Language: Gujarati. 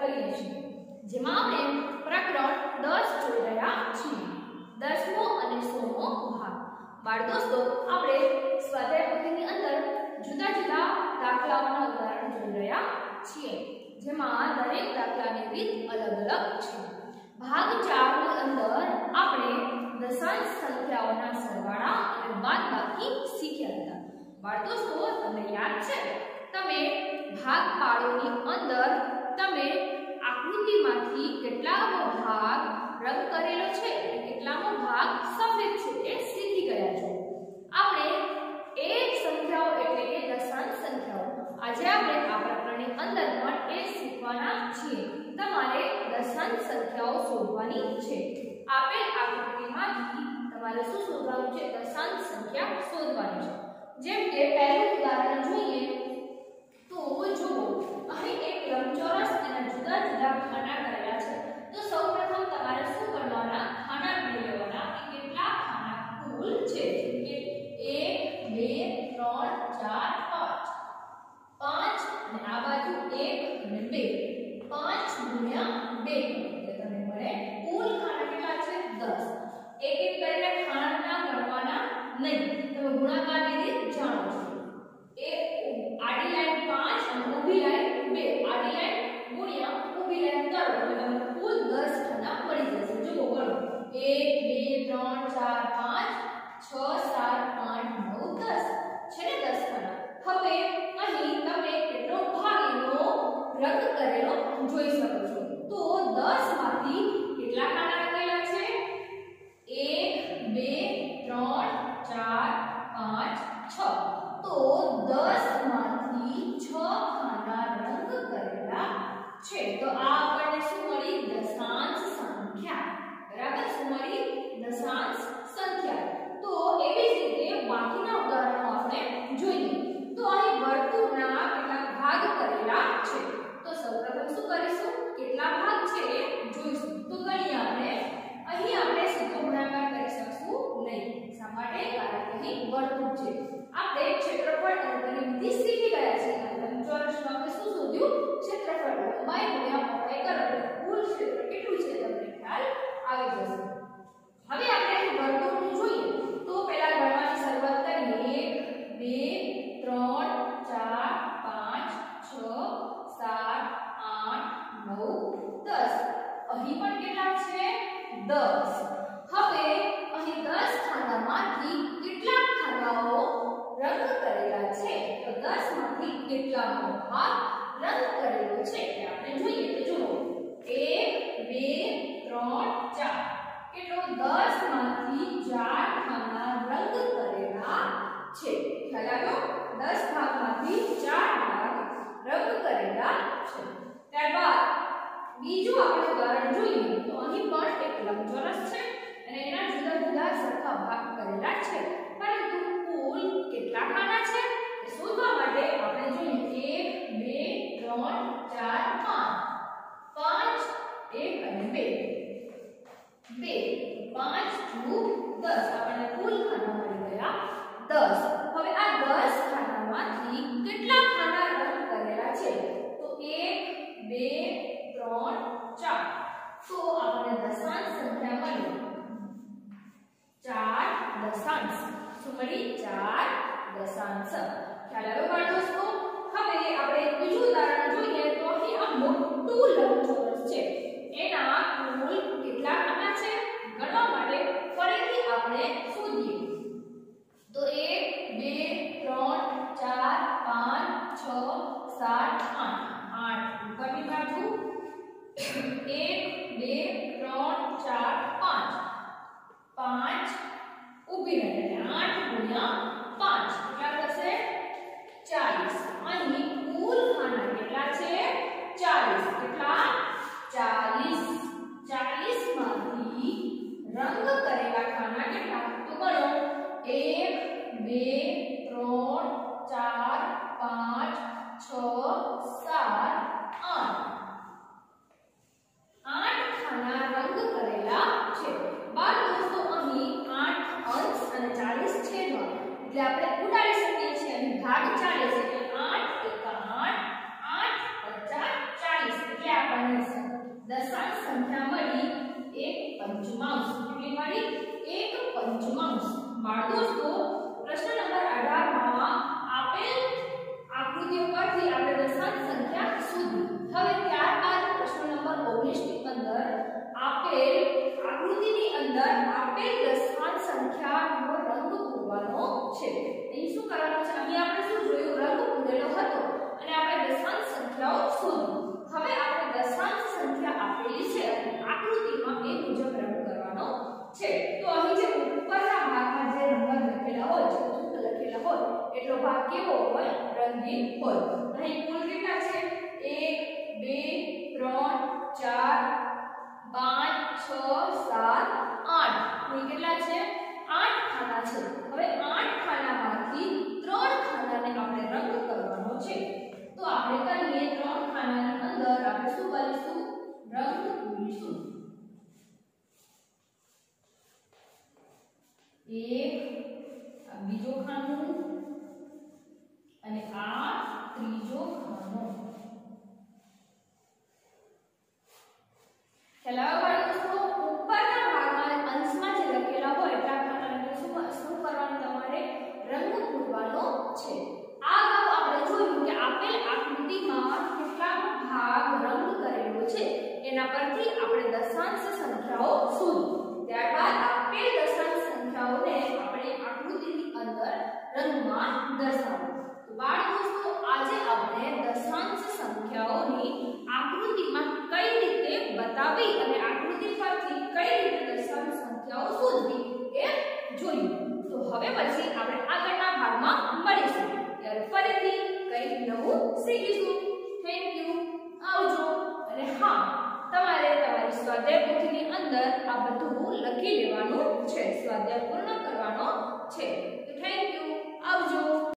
કરીએ છીએ. જેમાં આપણે પ્રકરણ 10 જોઈ રહ્યા છીએ. દસમો અને સોમો ભાગ. બાળ દોસ્તો, આપણે સ્વાધ્યાય પોથીની અંદર જુદા જુદા દાખલાઓના ઉદાહરણ જોઈ રહ્યા છીએ. જેમાં દરેક દાખલાની રીત અલગ અલગ છે. ભાગ 4 ની અંદર આપણે દશાંશ સંખ્યાઓના સરવાળા અને બાદબાકી શીખ્યા હતા. બાળ દોસ્તો, તમને યાદ છે? તમે ભાગ પાડોની અંદર તમે આકૃતિમાંથી કેટલામો ભાગ રંગ કરેલો છે અને કેટલામો ભાગ સફેદ છે એ શીખી ગયા છો. આપણે એક સંખ્યાઓ એટલે કે દશાંશ સંખ્યાઓ આજે આપણે આ પ્રકરણની અંદર પણ એ શીખવાના છીએ. તમારે દશાંશ સંખ્યાઓ શોધવાની છે. આપેલ આકૃતિમાંથી તમારે શું શોધવાનું છે? દશાંશ સંખ્યા શોધવાની છે. જેમ કે પહેલું ઉદાહરણ જોઈએ, તો જુઓ મના કરેલા છે. તો સૌપ્રથમ તમારે શું કરવાના? ખાના ગણી કેટલા ખાના કુલ છે? કે 1 2 3 4 પાંચ. અને આ બાજુ એક અને 2 તો આ આપણને શું મળી? દશાંશ સંખ્યા. બરાબર? શું મળી? દશાંશ સંખ્યા. તો એવી જ રીતે બાકીના ઉદાહરણો આપણે જોઈએ તો અહીં વર્તુળના કેટલાક ભાગ કરેલા છે તો સૌપ્રથમ શું કરીશું કેટલા ભાગ છે એ જોઈશું તો ગણીએ આપણે અહીં આપણે સીધો ગુણાકાર કરી શકશું નહીં શા માટે કારણ કે અહીં વર્તુળ છે આપણે ક્ષેત્રફળ અને પરિમિતિ શીખી ગયા છીએ લંબચોરસનું આપણે શું શોધ્યું ક્ષેત્રફળ લંબાઈ ગુણ્યા પહોળાઈ કરો એટલે કુલ ક્ષેત્ર કેટલું છે તમને ખ્યાલ? આવી જશે. હવે આપણે વર્તુળનું જોઈએ. તો પહેલા ગણવાની શરૂઆત કરીએ. 1 2 3 4 5 6 7 8 9 10 અહીં પણ કેટલા છે? 10 હવે અહીં 10 ખાનામાંથી કેટલા ખાનાઓ રંગ કરેલા છે? તો 10 માંથી કેટલાનો ભાગ રંગ કરેલો છે. એ આપણે જોઈએ તો જુઓ 1 2 3 4 કેટલો 10 માંથી 4 ખાના રંગ કરેલા છે. ખ્યાલ આવ્યો? 10 ભાગમાંથી 4 ભાગ રંગ કરેલા છે. ત્યારબાદ, બીજું આપણે ઉદાહરણ જોઈએ તો અહીં પણ એક લંબચોરસ છે. અને એના જુદા જુદા સરખા ભાગ કરેલા છે પરંતુ કુલ કેટલા ખાના છે એ શોધવા માટે આપણે જોઈએ 1 2 3 4 5 5 1 અને 2 બે પાંચ દુ દસ આપણને કુલ ખાના મળી ગયા દસ હવે આ દસ ખાનામાંથી કેટલા ખાના રંગ કરેલા છે તો એક બે ત્રણ ચાર તો આપણને દશાંશ સંખ્યા મળી ચાર દશાંશ. શું મળી ચાર દશાંશ. ખ્યાલ આવ્યો બાળ દોસ્તો હવે આપણે બીજું ઉદાહરણ જોઈએ તો અહીં આ મોટું લંબચોરસ છે. એના કુલ કેટલા ખાના છે? ગણવા માટે ફરીથી આપણે શોધીએ તો 1 2 3 4 5 6 7 8 8 ઉપરની બાજુ 1 2 3 4 5 5 ઊભી રહે એટલે 8 ગુણ્યા 5 કેટલા થશે 40 અહીં કુલ ખાના કેટલા છે 40 કેટલા 40 40 માંથી રંગ કરેલા ખાના કેટલા? તો ગણો 1 2 3 4 5 6 7 8 આઠ ખાના રંગ કરેલા છે. બાળ દોસ્તો અહીં 8 અંશ અને 40 છેદમાં. એટલે આપણે ઉડાડી શકીએ છીએ. અહીં ભાગ 40 એટલે 8 એકા 8 8 50 40 એટલે આપણને દશાંશ સંખ્યા મળી એક પંચમાંશ. કેટલી મળી એક પંચમાંશ. બાળ દોસ્તો, પ્રશ્ન નંબર 18 માં આપેલ આકૃતિઓ પરથી આપણે દશાંશ સંખ્યા શોધી હવે ત્યારબાદ પ્રશ્ન નંબર 19 ની અંદર આપેલ આકૃતિની અંદર આપેલ દશાંશ સંખ્યાનો રંગ પૂરવાનો છે. અહીં શું કરવાનું છે? અહીં આપણે શું જોયું? રંગ પૂરેલો હતો. અને આપણે દશાંશ સંખ્યાઓ શોધી હવે આપણે દશાંશ એટલો ભાગ કેવો હોય? રંગીન હોય. અહીં કુલ કેટલા છે? 1 2 3 4 5 6 7 8 કુલ કેટલા છે? 8 ખાના છે. હવે 8 ખાનામાંથી 3 ખાનાને આપણે રંગ કરવાનો છે. તો આપણે કરીએ 3 ખાનાની અંદર આપણે શું કરીશું? રંગ પૂરીશું એક આ બીજો ખાનો અને આ ત્રીજો ખાનો. હેલો રંગ પૂરવાનો છે. આ આપણે જોયું કે આપેલ આકૃતિમાં કેટલા ભાગ રંગ કરેલો છે. એના પરથી આપણે દશાંશ સંખ્યાઓ શોધી ત્યારબાદ આપેલ દશાંશ સંખ્યાઓને આપણે આકૃતિની અંદર રંગમાં દર્શાવો. તો બાળ દોસ્તો આજે આપણે દશાંશ સંખ્યાઓની આકૃતિમાં કઈ રીતે બતાવી અને આકૃતિ પરથી કઈ રીતે દશાંશ સંખ્યાઓ શોધવી એ જોયું. તો હવે પછી આપણે આગળના ભાગમાં મળીશું. ત્યારે ફરીથી કંઈક નવું શીખીશું. થેન્ક યુ આવજો. અને હા, તમારે તમારી સ્વાધ્યાય પોથીની અંદર આ બધું લખી લેવાનું છે. સ્વાધ્યાય પૂર્ણ કરવાનો છે. તો થેન્ક યુ